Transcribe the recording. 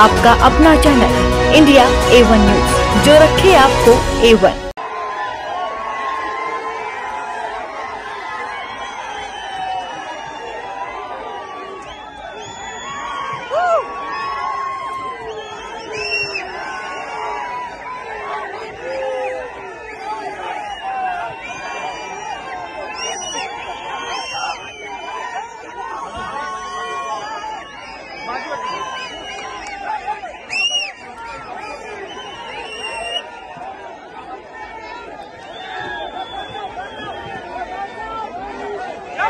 आपका अपना channel India A one news जो रखे आपको ए वन